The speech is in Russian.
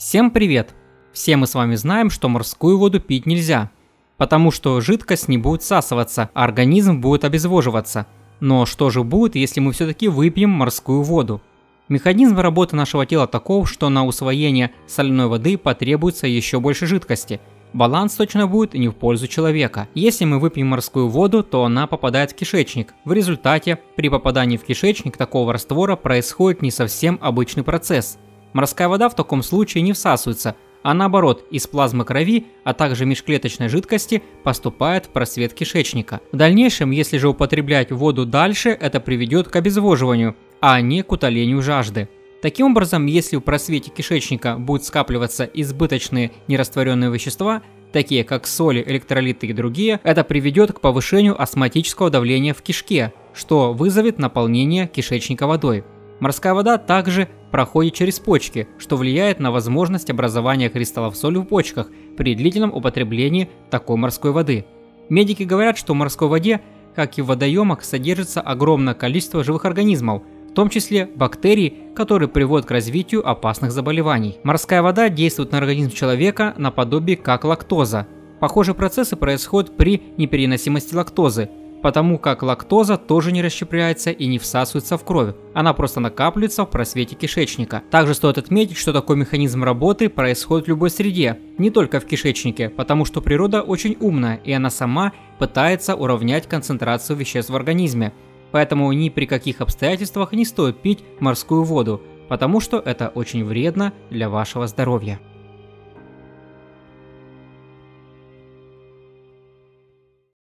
Всем привет! Все мы с вами знаем, что морскую воду пить нельзя, потому что жидкость не будет всасываться, а организм будет обезвоживаться. Но что же будет, если мы все-таки выпьем морскую воду? Механизм работы нашего тела таков, что на усвоение соляной воды потребуется еще больше жидкости. Баланс точно будет не в пользу человека. Если мы выпьем морскую воду, то она попадает в кишечник. В результате, при попадании в кишечник такого раствора происходит не совсем обычный процесс – Морская вода в таком случае не всасывается, а наоборот, из плазмы крови, а также межклеточной жидкости поступает в просвет кишечника. В дальнейшем, если же употреблять воду дальше, это приведет к обезвоживанию, а не к утолению жажды. Таким образом, если в просвете кишечника будут скапливаться избыточные нерастворенные вещества, такие как соли, электролиты и другие, это приведет к повышению астматического давления в кишке, что вызовет наполнение кишечника водой. Морская вода также проходит через почки, что влияет на возможность образования кристаллов соли в почках при длительном употреблении такой морской воды. Медики говорят, что в морской воде, как и в водоемах, содержится огромное количество живых организмов, в том числе бактерий, которые приводят к развитию опасных заболеваний. Морская вода действует на организм человека наподобие как лактоза. Похожие процессы происходят при непереносимости лактозы, потому как лактоза тоже не расщепляется и не всасывается в кровь, она просто накапливается в просвете кишечника. Также стоит отметить, что такой механизм работы происходит в любой среде, не только в кишечнике, потому что природа очень умная и она сама пытается уравнять концентрацию веществ в организме. Поэтому ни при каких обстоятельствах не стоит пить морскую воду, потому что это очень вредно для вашего здоровья.